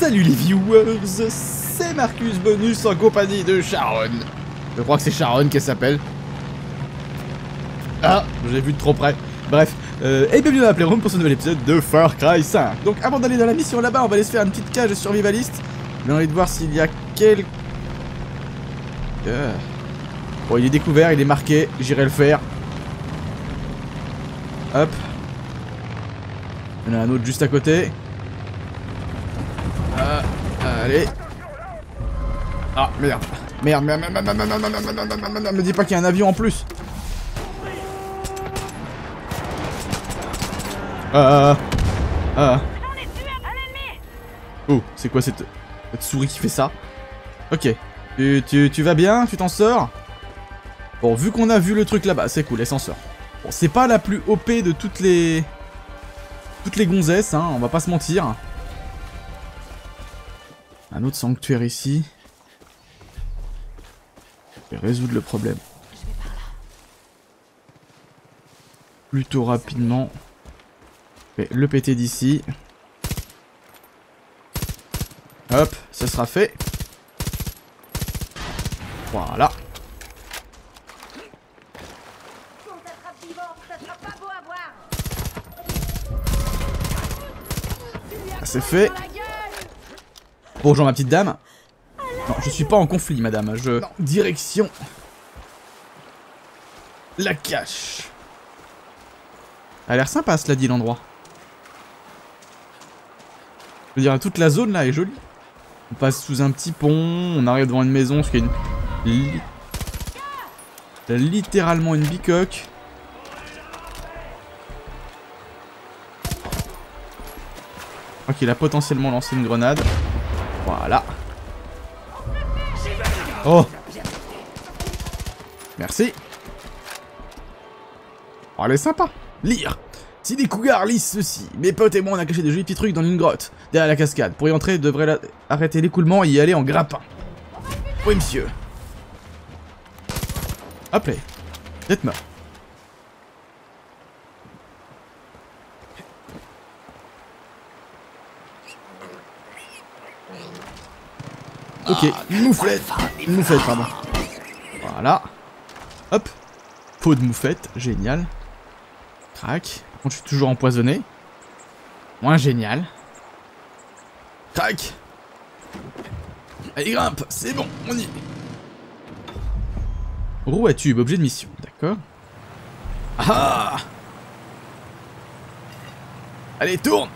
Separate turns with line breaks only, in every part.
Salut les viewers, c'est Marcus Bonus en compagnie de Sharon. Je crois que c'est Sharon qu'elle s'appelle. Ah, j'ai vu de trop près. Bref, euh, et bienvenue dans la Playroom pour ce nouvel épisode de Far Cry 5. Donc avant d'aller dans la mission là-bas, on va aller se faire une petite cage survivaliste. On va aller voir s'il y a quel... Euh. Bon, il est découvert, il est marqué, j'irai le faire. Hop. Il y en a un autre juste à côté. Allez. Ah, merde. Merde, merde, merde, merde, merde, merde, merde, merde, merde, me dis pas qu'il y a un avion en plus. Ah, ah. Oh, c'est quoi cette, cette souris qui fait ça? Ok. Tu, tu, tu vas bien? Tu t'en sors? Bon, vu qu'on a vu le truc là-bas, c'est cool, sort. Bon, c'est pas la plus OP de toutes les... Toutes les gonzesses, hein, on va pas se mentir. Un autre sanctuaire ici. Je vais résoudre le problème. Plutôt rapidement. Je le péter d'ici. Hop, ça sera fait. Voilà. C'est fait. Bonjour ma petite dame. Non, je suis pas en conflit, madame. Je... Direction... La cache. Elle a l'air sympa, cela dit, l'endroit. Je veux dire, toute la zone, là, est jolie. On passe sous un petit pont, on arrive devant une maison, ce qui est une... Littéralement une bicoque. Je crois qu'il a potentiellement lancé une grenade. Voilà. Oh Merci. Oh, elle est sympa. Lire. Si des cougars lisent ceci, mes potes et moi on a caché des jolis petits trucs dans une grotte, derrière la cascade. Pour y entrer, devrait arrêter l'écoulement et y aller en grappin. Oui, monsieur. Hop là. Vous êtes mort. Ok, une mouflette. Une mouflette, pardon. Voilà. Hop. Peau de moufette, génial. Crac. Par contre, je suis toujours empoisonné. Moins génial. Crac. Allez, grimpe, c'est bon, on y est. Roue à tube, objet de mission, d'accord. Ah Allez, tourne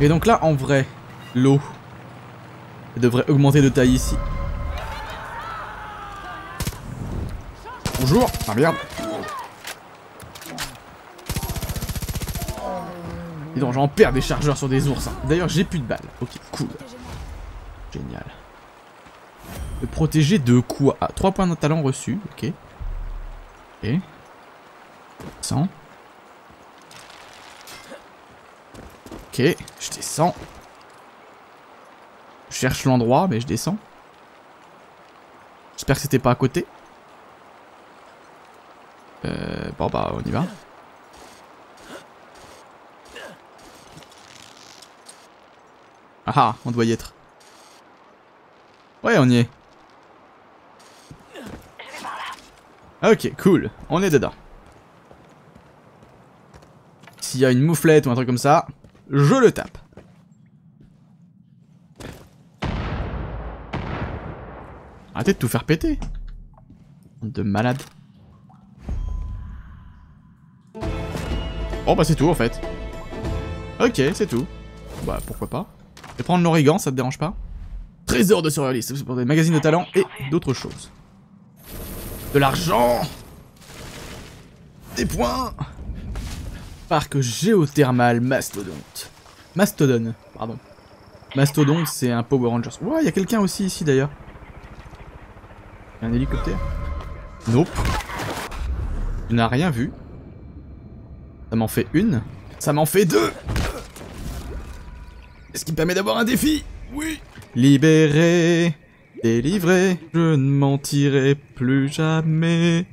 Et donc là, en vrai, l'eau devrait augmenter de taille ici. Bonjour Ah merde Et donc j'en perds des chargeurs sur des ours. Hein. D'ailleurs j'ai plus de balles. Ok, cool. Génial. De protéger de quoi? Ah, 3 points de talent reçus. Ok. Ok. 100. Ok, je descends. Je cherche l'endroit, mais je descends. J'espère que c'était pas à côté. Euh, bon bah on y va. Ah ah, on doit y être. Ouais, on y est. Ok, cool. On est dedans. S'il y a une mouflette ou un truc comme ça, je le tape. Arrêtez de tout faire péter. De malade. Bon bah c'est tout en fait. Ok, c'est tout. Bah pourquoi pas. Et prendre l'origan, ça te dérange pas Trésor de surréaliste, pour des magazines de talent et d'autres choses. De l'argent Des points Parc géothermal mastodonte. Mastodon, pardon. Mastodonte, c'est un Power Rangers. Ouais, il y a quelqu'un aussi ici d'ailleurs. Un hélicoptère Nope. Tu n'as rien vu. Ça m'en fait une. Ça m'en fait deux Est-ce qui me permet d'avoir un défi Oui Libéré, délivré, je ne mentirai plus jamais.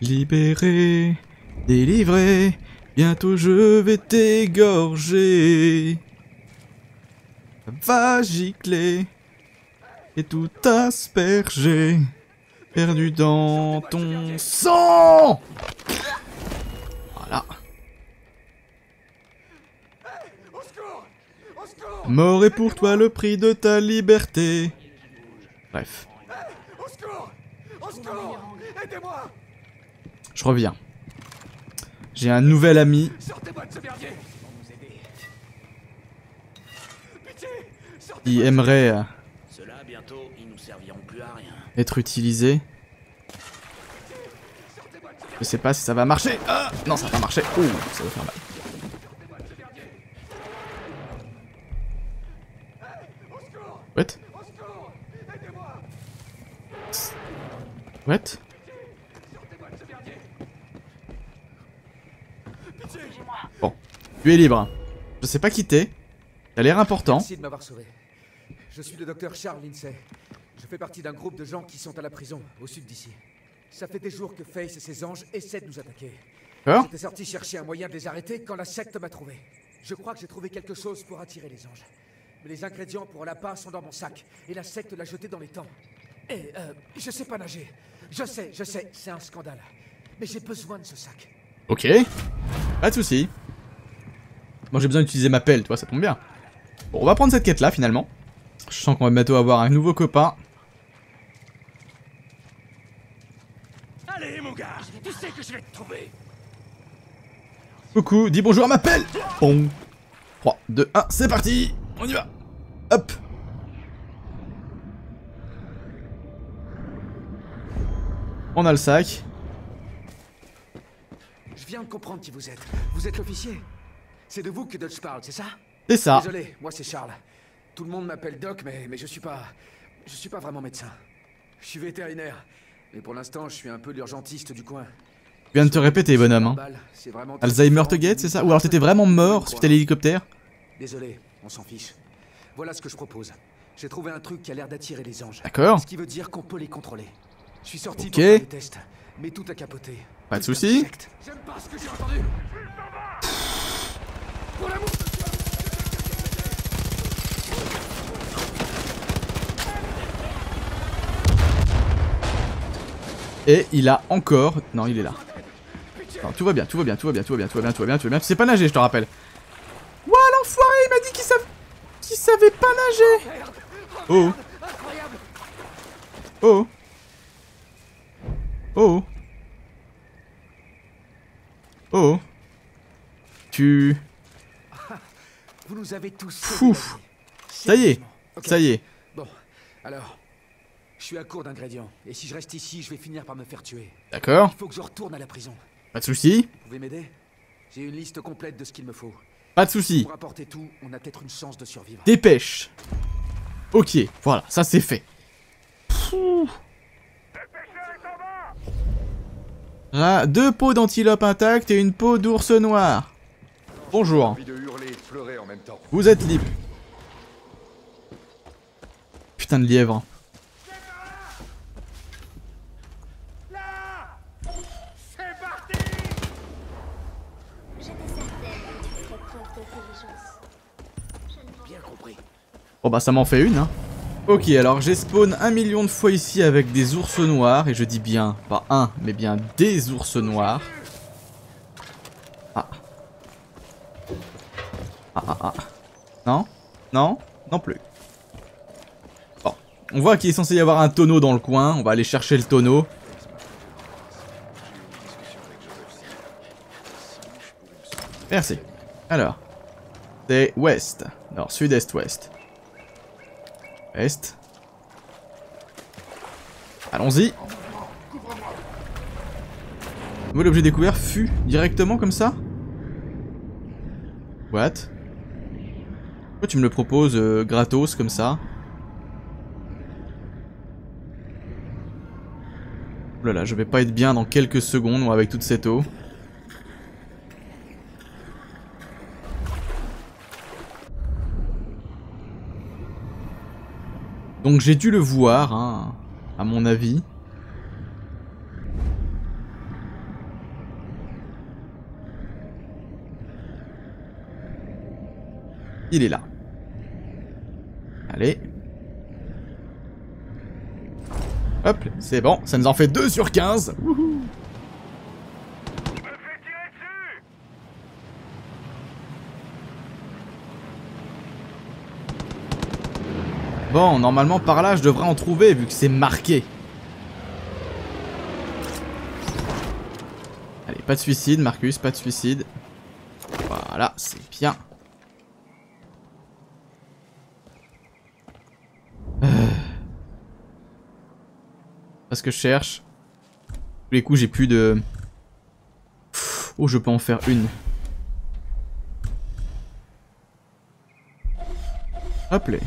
Libéré, délivré, Bientôt je vais t'égorger. Va gicler et tout asperger. Perdu dans ton sang Voilà. Mort est pour toi le prix de ta liberté. Bref. Je reviens. J'ai un nouvel ami. Qui aimerait euh, être utilisé. Je sais pas si ça va marcher. Ah non, ça va pas marcher. Ouh, ça va faire mal. What? What? Bon, tu es libre. Je sais pas quitter. Ça a l'air important.
Merci de m'avoir sauvé. Je suis le docteur Charles Lindsay. Je fais partie d'un groupe de gens qui sont à la prison, au sud d'ici. Ça fait des jours que Face et ses anges essaient de nous attaquer.
D'accord
J'étais sorti chercher un moyen de les arrêter quand la secte m'a trouvé. Je crois que j'ai trouvé quelque chose pour attirer les anges. Mais les ingrédients pour la part sont dans mon sac, et la secte l'a jeté dans les temps. Et euh, je sais pas nager. Je sais, je sais, c'est un scandale. Mais j'ai besoin de ce sac.
Ok. Pas de soucis. Moi j'ai besoin d'utiliser ma pelle, tu vois, ça tombe bien. Bon, on va prendre cette quête là finalement. Je sens qu'on va bientôt avoir un nouveau copain.
Allez, mon gars, tu sais que je vais te trouver.
Coucou, dis bonjour à ma pelle Bon. 3, 2, 1, c'est parti On y va Hop On a le sac.
Je viens de comprendre qui vous êtes. Vous êtes l'officier. C'est de vous que Dutch parle, c'est ça?
C'est ça.
Désolé, moi c'est Charles. Tout le monde m'appelle Doc, mais, mais je suis pas. Je suis pas vraiment médecin. Je suis vétérinaire. Mais pour l'instant, je suis un peu l'urgentiste du coin.
Je viens de te répéter, bonhomme. Hein. Alzheimer te guette, c'est ça? Ou alors t'étais vraiment mort suite à l'hélicoptère?
Désolé, on s'en fiche. Voilà ce que je propose. J'ai trouvé un truc qui a l'air d'attirer les anges.
D'accord.
Ce qui veut dire qu'on peut les contrôler. Je suis sorti
Ok.
pour faire des tests, mais tout a capoté.
Pas de soucis.
J'aime pas ce que j'ai entendu. Pour l'amour.
Et il a encore... Non, il est là. Non, tout va bien, tout va bien, tout va bien, tout va bien, tout va bien, tout va bien, tout va bien. Tu sais pas nager, je te rappelle. Ouah, l'enfoiré, il m'a dit qu'il savait... qu'il savait pas nager Oh Oh Oh Oh Tu...
Vous nous avez tous
Fou.
sauvés la vie.
Ça y est, ça y est.
Bon, alors, je suis à court d'ingrédients. Et si je reste ici, je vais finir par me faire tuer.
D'accord,
Il faut que je retourne à la prison.
Pas de soucis,
Vous pouvez m'aider J'ai une liste complète de ce qu'il me faut.
pas de soucis.
Pour apporter tout, on a peut-être une chance de survivre.
Dépêche. Ok, voilà, ça c'est fait. Pouh. Ah, deux pots d'antilope intactes et une peau d'ours noir. Bonjour,
envie de hurler et de pleurer en même temps.
vous êtes libre. Putain de lièvre.
C'est parti
J'étais certaine que tu
Bon bah ça m'en fait une, hein. Ok, alors j'ai spawn un million de fois ici avec des ours noirs, et je dis bien, pas un, mais bien des ours noirs. Ah. Ah ah ah. Non? Non? Non plus. Bon, on voit qu'il est censé y avoir un tonneau dans le coin, on va aller chercher le tonneau. Merci. Alors, c'est ouest. Non, sud-est-ouest. Est. Allons-y. Moi, l'objet découvert fut directement comme ça? What? Pourquoi tu me le proposes euh, gratos comme ça? Là là, je vais pas être bien dans quelques secondes moi, avec toute cette eau. Donc j'ai dû le voir, hein, à mon avis. Il est là. Allez. Hop, c'est bon, ça nous en fait 2 sur 15. Wouhou Bon, normalement par là je devrais en trouver vu que c'est marqué. Allez, pas de suicide Marcus, pas de suicide. Voilà, c'est bien. Euh. Parce que je cherche. Tous les coups j'ai plus de... Oh, je peux en faire une. Hop là.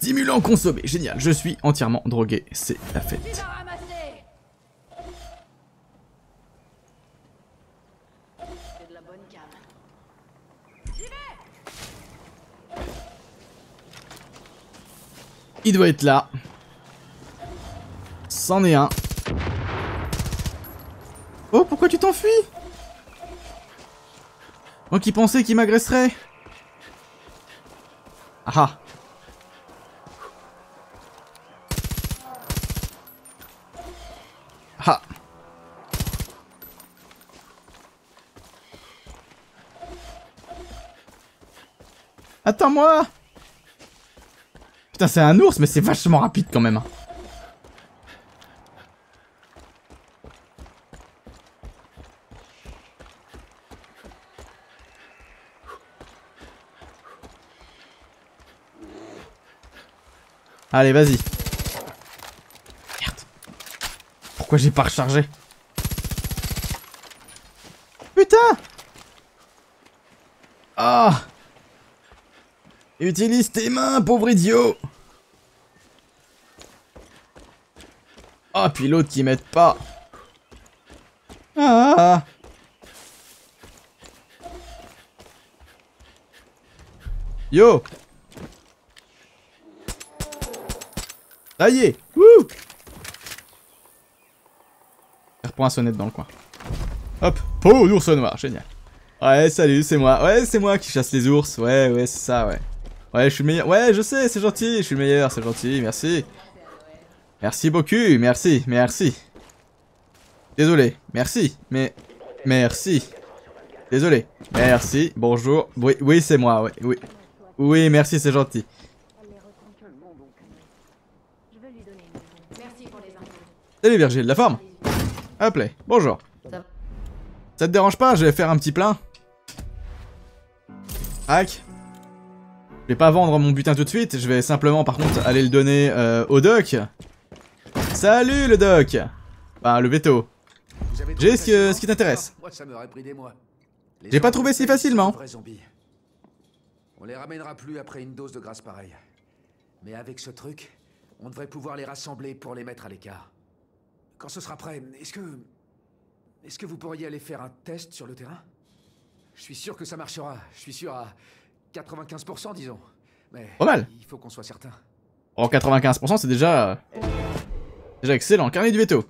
Stimulant consommé, génial, je suis entièrement drogué, c'est la fête.
Cam.
Il doit être là. C'en est un. Oh, pourquoi tu t'enfuis? Moi qui pensais qu'il m'agresserait. Ah Attends-moi Putain, c'est un ours, mais c'est vachement rapide quand même. hein. Allez, vas-y. Merde. Pourquoi j'ai pas rechargé. Putain! Ah! Utilise tes mains, pauvre idiot! Ah, puis l'autre qui m'aide pas. Ah! Yo! Ça y Faire un sonnette dans le coin. Hop Peau d'ours noir, génial. Ouais, salut, c'est moi. Ouais, c'est moi qui chasse les ours. Ouais, ouais, c'est ça, ouais. Ouais, je suis le meilleur. Ouais, je sais, c'est gentil, je suis le meilleur, c'est gentil, merci. Merci beaucoup, merci, merci. Désolé, merci, mais... Merci. Désolé, merci, bonjour. Oui, oui, c'est moi, oui, oui. Oui, merci, c'est gentil. Salut Virgile, la forme Hop là, bonjour. Ça te dérange pas, je vais faire un petit plein Hack. Je vais pas vendre mon butin tout de suite, je vais simplement par contre aller le donner euh, au doc. Salut le doc Bah le veto. J'ai ce que- ce qui t'intéresse.
Ça. Les
J'ai pas trouvé si facilement.
On les ramènera plus après une dose de grâce pareille. Mais avec ce truc, on devrait pouvoir les rassembler pour les mettre à l'écart. Quand ce sera prêt, est-ce que... Est-ce que vous pourriez aller faire un test sur le terrain? Je suis sûr que ça marchera. Je suis sûr à 95%, disons. Mais
Pas mal.
il faut qu'on soit certain.
En 95% c'est déjà... Déjà excellent, carnet du veto.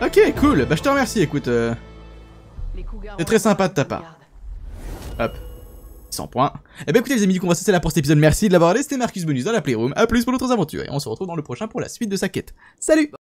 Ok, cool, bah je te remercie, écoute. euh,
C'est
très sympa de ta part. Hop. 100 points. Eh ben écoutez les amis, du coup on va se là pour cet épisode. Merci de l'avoir regardé, c'était Marcus Bonus dans la Playroom. A plus pour d'autres aventures et on se retrouve dans le prochain pour la suite de sa quête. Salut